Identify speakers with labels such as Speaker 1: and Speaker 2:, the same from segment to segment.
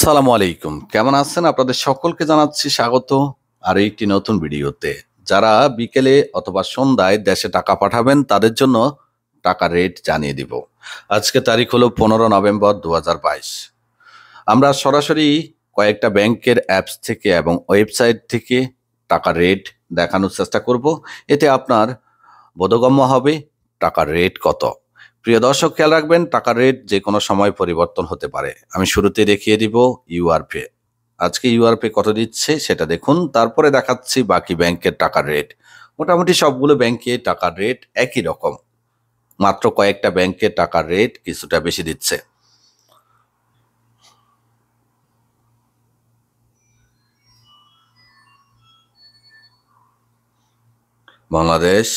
Speaker 1: সালামু আলাইকুম। কেমন আছেন? আপনাদের সকলকে জানাচ্ছি স্বাগত আর একটি নতুন ভিডিওতে। যারা বিকেলে অথবা সন্ধ্যায় দেশে টাকা পাঠাবেন, তাদের জন্য টাকা রেট জানিয়ে দিব। আজকে তারিখ হলো পনেরো নভেম্বর দু হাজার বাইশ। আমরা সরাসরি কয়েকটা ব্যাংকের অ্যাপস থেকে এবং ওয়েবসাইট থেকে টাকা রেট দেখানোর চেষ্টা করব। এতে আপনার বোধগম্য হবে টাকার রেট কত। প্রিয় দর্শক, খেয়াল রাখবেন টাকার রেট যে কোনো সময় পরিবর্তন হতে পারে। আমি শুরুতে দেখিয়ে দিব ইউআরপে আজকে ইউআরপে কত দিচ্ছে সেটা দেখুন। তারপরে দেখাচ্ছি বাকি ব্যাংকের টাকার রেট মোটামুটি সবগুলো ব্যাংকে টাকার রেট একই রকম। মাত্র কয়েকটা ব্যাংকের টাকার রেট কিছুটা বেশি দিচ্ছে। বাংলাদেশ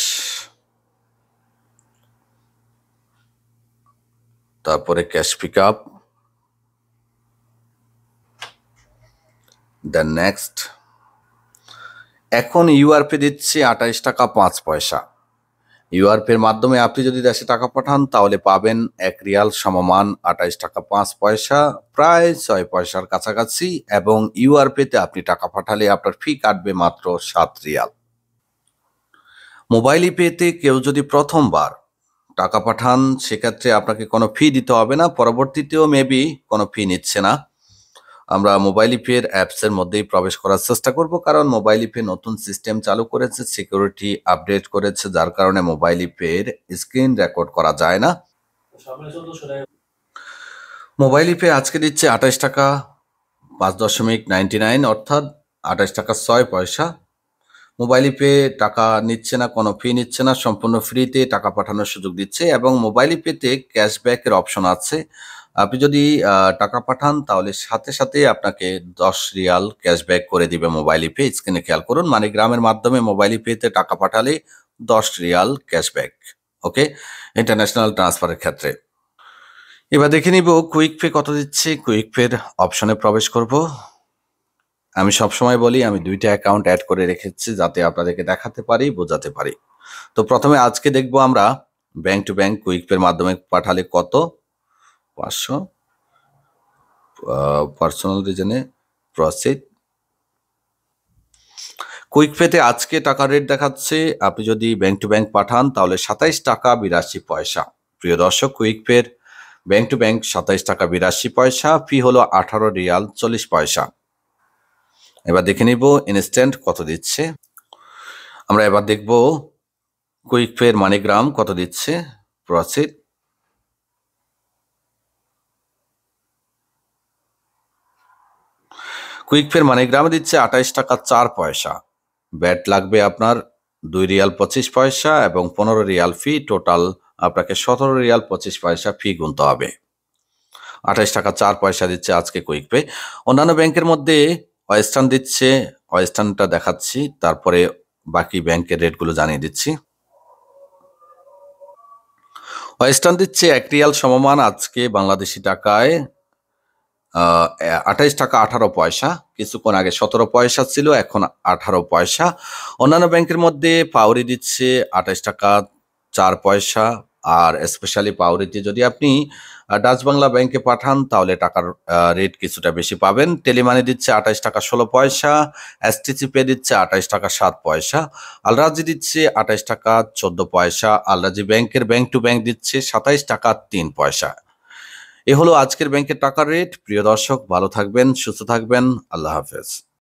Speaker 1: তারপরে ক্যাশ পিক আপ দেন নেক্সট এখন ইউআরপি দিচ্ছে আঠাইশ টাকা পাঁচ পয়সা। ইউআরপির মাধ্যমে আপনি যদি দেশে টাকা পাঠান, তাহলে পাবেন এক রিয়াল সমমান আঠাইশ টাকা পাঁচ পয়সা, প্রায় ছয় পয়সার কাছাকাছি, এবং ইউআরপিতে আপনি টাকা পাঠালে আপনার ফি কাটবে মাত্র সাত রিয়াল। মোবাইল পেতে কেউ যদি প্রথমবার টাকা পাঠান, সেক্ষেত্রে আপনাকে কোনো ফি দিতে হবে না। পরবর্তীতেও মেবি কোনো ফি নিচ্ছে না। আমরা মোবাইল ইপের অ্যাপসের মধ্যেই প্রবেশ করার চেষ্টা করব, কারণ মোবাইল ইপে নতুন সিস্টেম চালু করেছে সিকিউরিটি আপডেট করেছে, যার কারণে মোবাইল ইপের স্ক্রিন রেকর্ড করা যায় না। মোবাইল ইপে আজকে দিচ্ছে আঠাশ টাকা পাঁচ দশমিক নাইনটি নাইন অর্থাৎ আঠাশ টাকা ছয় পয়সা। মোবাইল পে টাকা নিচ্ছে না, কোনো ফি নিচ্ছে না, সম্পূর্ণ ফ্রিতে টাকা পাঠানোর সুযোগ দিচ্ছে এবং মোবাইল পেতে ক্যাশব্যাকের অপশন আছে। আপনি যদি টাকা পাঠান তাহলে সাথে সাথে আপনাকে দশ রিয়াল ক্যাশব্যাক করে দিবে মোবাইল পে। স্ক্রিনে খেয়াল করুন মানে গ্রামের মাধ্যমে মোবাইল পেতে টাকা পাঠালে দশ রিয়াল ক্যাশব্যাক ওকে? ইন্টারন্যাশনাল ট্রান্সফারের ক্ষেত্রে। এবার দেখে নিব কুইক পে কত দিচ্ছে। কুইক পের অপশনে প্রবেশ করব। আমি সবসময় বলি, আমি দুইটা অ্যাকাউন্ট অ্যাড করে রেখেছি যাতে আপনাদেরকে দেখাতে পারি, বোঝাতে পারি। তো প্রথমে আজকে দেখব আমরা ব্যাংক টু ব্যাংক কুইকপের মাধ্যমে পাঠালে কত? পাঁচশো পার্সোনাল রিজনে প্রসিড কুইক পেতে আজকে টাকা রেট দেখাচ্ছে। আপনি যদি ব্যাংক টু ব্যাংক পাঠান, তাহলে সাতাইশ টাকা বিরাশি পয়সা। প্রিয় দর্শক কুইক পের ব্যাংক টু ব্যাংক সাতাইশ টাকা বিরাশি পয়সা ফি হলো আঠারো রিয়াল চল্লিশ পয়সা। এবার দেখে নিব ইনস্ট্যান্ট কত দিচ্ছে। আমরা এবার দেখব কুইক ফের মানিগ্রাম কত দিচ্ছে। প্রসিড কুইক ফের মানিগ্রামে দিচ্ছে আঠাইশ টাকা চার পয়সা। ব্যাট লাগবে আপনার দুই রিয়াল পঁচিশ পয়সা এবং পনেরো রিয়াল ফি টোটাল আপনাকে সতেরো রিয়াল পঁচিশ পয়সা ফি গুনতে হবে। আঠাইশ টাকা চার পয়সা দিচ্ছে আজকে কুইক পে অন্যান্য ব্যাংকের মধ্যে ওয়েস্টার্ন দিচ্ছে ওয়েস্টার্নটা দেখাচ্ছি, তারপরে বাকি ব্যাংকের রেটগুলো জানিয়ে দিচ্ছি। ওয়েস্টার্ন দিচ্ছে এক রিয়াল সমমান আজকে বাংলাদেশি টাকায় আঠাইশ টাকা আঠারো পয়সা, কিছুক্ষণ আগে সতেরো পয়সা ছিল, এখন আঠারো পয়সা। অন্যান্য ব্যাংকের মধ্যে পাউরি দিচ্ছে আঠাইশ টাকা চার পয়সা আর স্পেশালি পাউরিতে যদি আপনি ডাচ বাংলা ব্যাংকে পাঠান, তাহলে টাকার রেট কিছুটা বেশি পাবেন। টেলিমানি দিচ্ছে আঠাইশ টাকা ষোলো পয়সা এসটিসি পে দিচ্ছে আঠাইশ টাকা সাত পয়সা আলরাজি দিচ্ছে আঠাইশ টাকা চোদ্দ পয়সা আলরাজি ব্যাংকের ব্যাংক টু ব্যাংক দিচ্ছে সাতাইশ টাকা তিন পয়সা। এ হলো আজকের ব্যাংকের টাকার রেট প্রিয় দর্শক, ভালো থাকবেন, সুস্থ থাকবেন। আল্লাহ হাফেজ।